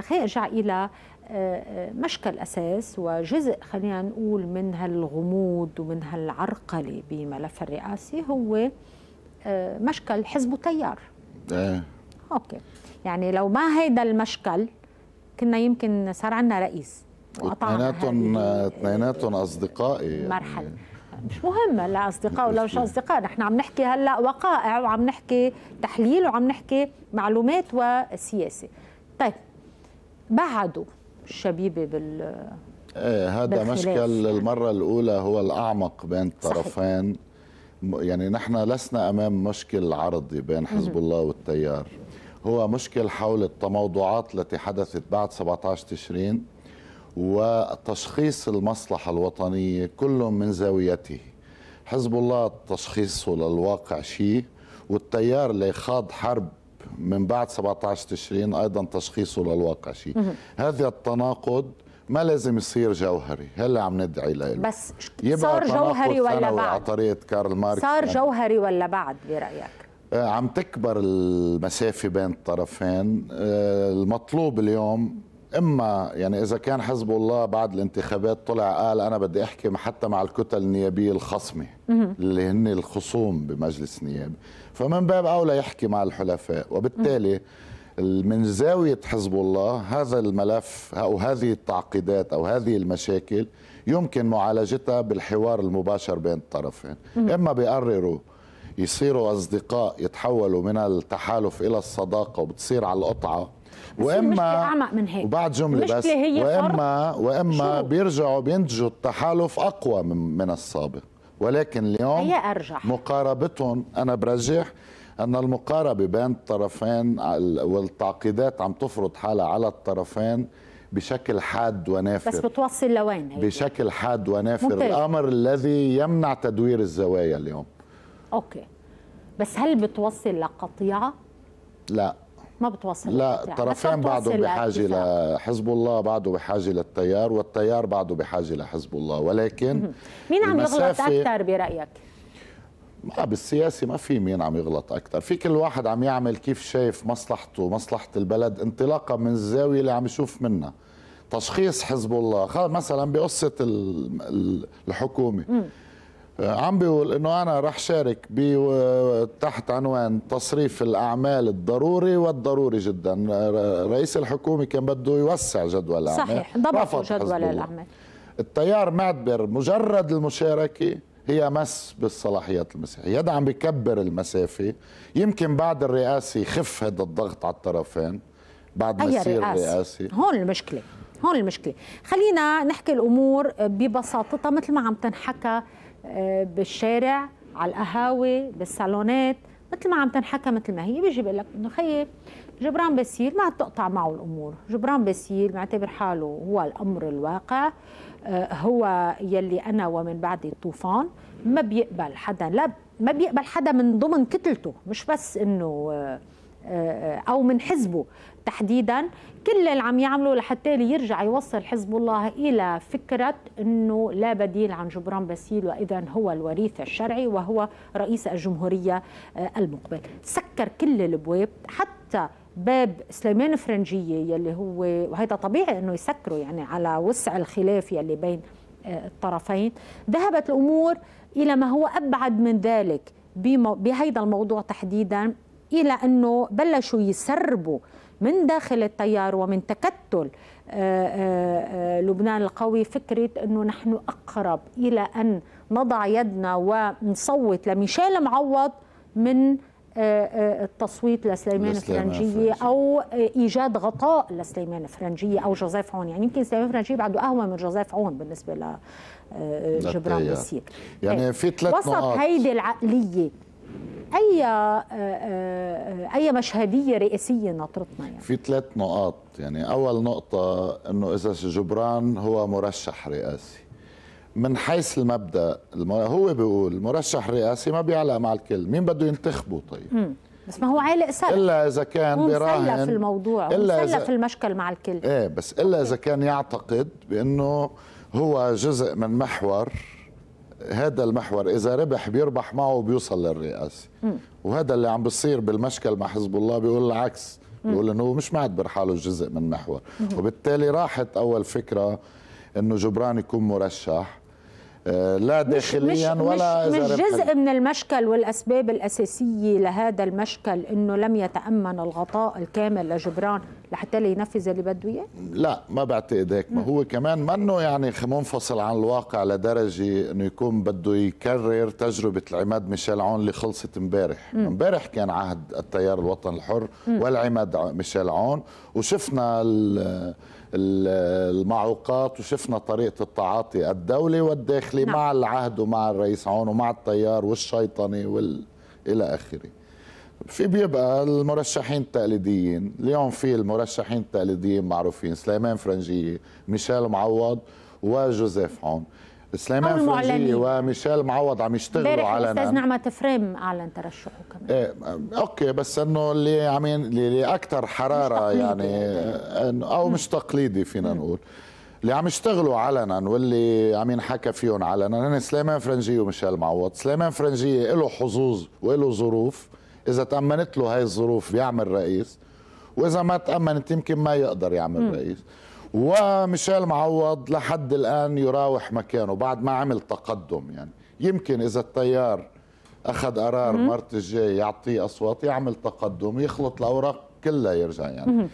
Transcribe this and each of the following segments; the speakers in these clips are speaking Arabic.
خلينا ارجع إلى مشكل أساس وجزء خلينا نقول من هالغموض ومن هالعرقلة بملف الرئاسي هو مشكل حزب وتيار إيه. أوكي. يعني لو ما هيدا المشكل كنا يمكن صار عندنا رئيس. واثنيناتهم اثنيناتهم أصدقائي مرحلة. يعني. مش مهم لا اصدقاء ولا مش أصدقاء نحن عم نحكي هلأ وقائع وعم نحكي تحليل وعم نحكي معلومات وسياسة. طيب بعدوا الشبيبة بال إيه هذا مشكل المرة الأولى هو الأعمق بين الطرفين يعني نحن لسنا أمام مشكل عرضي بين حزب الله والتيار. هو مشكل حول التموضعات التي حدثت بعد 17 تشرين وتشخيص المصلحة الوطنية كل من زاويته. حزب الله تشخيصه للواقع شيء والتيار اللي خاض حرب من بعد 17 تشرين أيضا تشخيصه للواقع شيء. هذا التناقض ما لازم يصير جوهري هلا عم ندعي له. بس صار جوهري ولا بعد؟ على طريقه كارل ماركس صار يعني. جوهري ولا بعد برأيك؟ عم تكبر المسافة بين الطرفين. المطلوب اليوم إما يعني إذا كان حزب الله بعد الانتخابات طلع قال أنا بدي أحكي حتى مع الكتل النيابية الخصمة اللي هن الخصوم بمجلس النيابي. فمن باب أولى يحكي مع الحلفاء. وبالتالي من زاوية حزب الله هذا الملف أو هذه التعقيدات أو هذه المشاكل يمكن معالجتها بالحوار المباشر بين الطرفين. إما بيقرروا يصيروا أصدقاء يتحولوا من التحالف إلى الصداقة وبتصير على القطعة وإما أعمق من هيك. وبعد جملة بس هي واما وإما شو؟ بيرجعوا بينتجوا التحالف أقوى من, من السابق. ولكن اليوم هي أرجح. مقاربتهم أنا برجح أن المقاربة بين الطرفين والتعقيدات عم تفرض حالها على الطرفين بشكل حاد ونافر. بس بتوصل لوين هي؟ بشكل حاد ونافر. ممتاز. الأمر الذي يمنع تدوير الزوايا اليوم. أوكي. بس هل بتوصل لقطيعة؟ لا. ما بتوصل لا الطرفين بعده بحاجة لحزب الله بعده بحاجة للتيار والتيار بعده بحاجة لحزب الله. ولكن مين عم يغلط أكثر برأيك؟ ما بالسياسة ما في مين عم يغلط أكثر في كل واحد عم يعمل كيف شايف مصلحته مصلحة البلد. انطلاقا من الزاوية اللي عم يشوف منها. تشخيص حزب الله مثلا بقصة الحكومة. عم بيقول إنه أنا رح شارك تحت عنوان تصريف الأعمال الضروري والضروري جدا. رئيس الحكومة كان بده يوسع جدول الأعمال. صحيح ضبط جدول الأعمال. التيار معتبر مجرد المشاركة هي مس بالصلاحيات المسيحية. هذا عم بكبر المسافة. يمكن بعد الرئاسة يخف هذا الضغط على الطرفين. بعد ما يصير رئاسي هون المشكلة. هون المشكلة. خلينا نحكي الأمور ببساطتها مثل ما عم تنحكى بالشارع على القهاوي بالصالونات مثل ما عم تنحكى مثل ما هي. بيجي بيقول لك إنه خيي جبران باسيل ما تقطع معه الأمور. جبران باسيل معتبر حاله هو الأمر الواقع هو يلي أنا ومن بعدي الطوفان ما بيقبل حدا لا ما بيقبل حدا من ضمن كتلته. مش بس إنه أو من حزبه. تحديدا كل اللي عم يعمله لحتى يرجع يوصل حزب الله إلى فكرة إنه لا بديل عن جبران باسيل واذا هو الوريث الشرعي وهو رئيس الجمهورية المقبل. سكر كل الابواب حتى باب سليمان فرنجية يلي هو وهذا طبيعي إنه يسكره يعني على وسع الخلاف يلي بين الطرفين. ذهبت الأمور إلى ما هو أبعد من ذلك بهيدا الموضوع تحديدا. إلى أنه بلشوا يسربوا من داخل التيار ومن تكتل لبنان القوي فكرة أنه نحن أقرب إلى أن نضع يدنا ونصوت لميشيل معوض من التصويت لسليمان فرنجية أو إيجاد غطاء لسليمان فرنجية أو جوزيف عون يعني يمكن سليمان فرنجية بعده أهون من جوزيف عون بالنسبة لجبران بسير يعني في ثلاث وسط هيدي العقلية أي أي مشهدية رئاسيه ناطرتنا يعني؟ في ثلاث نقاط. يعني أول نقطة إنه إذا جبران هو مرشح رئاسي. من حيث المبدأ هو بيقول المرشح الرئاسي ما بيعلق مع الكل. مين بده ينتخبه طيب؟ مم. بس ما هو عالق سلف. إلا إذا كان براهن. في الموضوع. إلا إذا في المشكل مع الكل. إيه بس إلا إذا كان يعتقد بأنه هو جزء من محور هذا المحور إذا ربح بيربح معه وبيوصل للرئاسة. وهذا اللي عم بيصير بالمشكل مع حزب الله بيقول العكس. بيقول إنه مش معتبر حاله جزء من محور. وبالتالي راحت أول فكرة إنه جبران يكون مرشح. آه، لا داخليا مش ولا مش, مش جزء من المشكل والأسباب الأساسية لهذا المشكل إنه لم يتأمن الغطاء الكامل لجبران. لحتى ينفذ اللي بده إياه؟ لا ما بعتقد هيك. ما هو كمان منه يعني منفصل عن الواقع لدرجة إنه يكون بده يكرر تجربة العماد ميشيل عون اللي خلصت امبارح. امبارح كان عهد التيار الوطني الحر والعماد ميشيل عون وشفنا المعوقات وشفنا طريقة التعاطي الدولي والداخلي نعم. مع العهد ومع الرئيس عون ومع التيار والشيطني وال... إلى آخره. في بيبقى المرشحين التقليديين اليوم في المرشحين التقليديين معروفين سليمان فرنجية ميشيل معوض وجوزيف عون سليمان فرنجية وميشيل معوض عم يشتغلوا على أستاذ نعمة فريم أعلن ترشحه كمان. إيه أوكي بس إنه اللي عم اللي أكثر حرارة يعني أو مش تقليدي فينا نقول. اللي عم يشتغلوا علنا واللي عم ينحكى فيهم علنا هن سليمان فرنجية وميشيل معوض. سليمان فرنجية له حظوظ وله ظروف. إذا تأمنت له هاي الظروف بيعمل رئيس وإذا ما تأمنت يمكن ما يقدر يعمل م. رئيس. وميشيل معوض لحد الآن يراوح مكانه بعد ما عمل تقدم يعني. يمكن إذا التيار أخذ قرار مرت الجاي يعطيه أصوات يعمل تقدم يخلط الأوراق كلها يرجع يعني. م.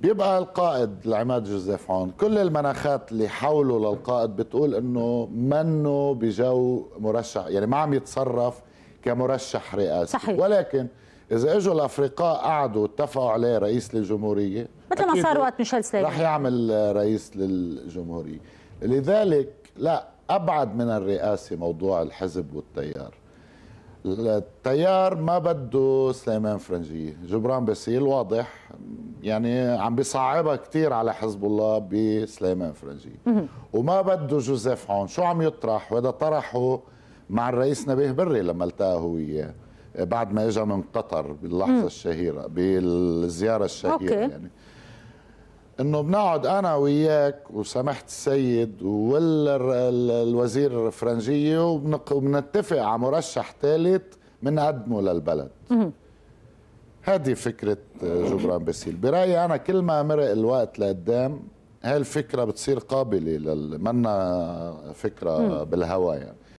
بيبقى القائد العماد جوزيف عون كل المناخات اللي حوله للقائد بتقول إنه منه بجو مرشح يعني ما عم يتصرف كمرشح رئاسي. صحيح. ولكن إذا إجوا الافرقاء قعدوا واتفقوا عليه رئيس للجمهورية مثل ما صار وقت ميشيل سليمان. رح يعمل رئيس للجمهورية. لذلك لا أبعد من الرئاسة موضوع الحزب والتيار. التيار ما بده سليمان فرنجية. جبران باسيل واضح يعني عم بيصعبها كثير على حزب الله بسليمان فرنجية. وما بده جوزيف عون شو عم يطرح؟ وإذا طرحه مع الرئيس نبيه بري لما التقى هو وياه بعد ما اجى من قطر باللحظة م. الشهيرة بالزيارة الشهيرة أوكي. يعني إنه بنقعد أنا وياك وسمحت السيد والوزير الفرنجية وبنتفق على مرشح ثالث بنقدمه للبلد م. هذه فكرة جبران باسيل برأيي أنا كل ما مرق الوقت لقدام هاي الفكرة بتصير قابلة لل... منا فكرة بالهوى يعني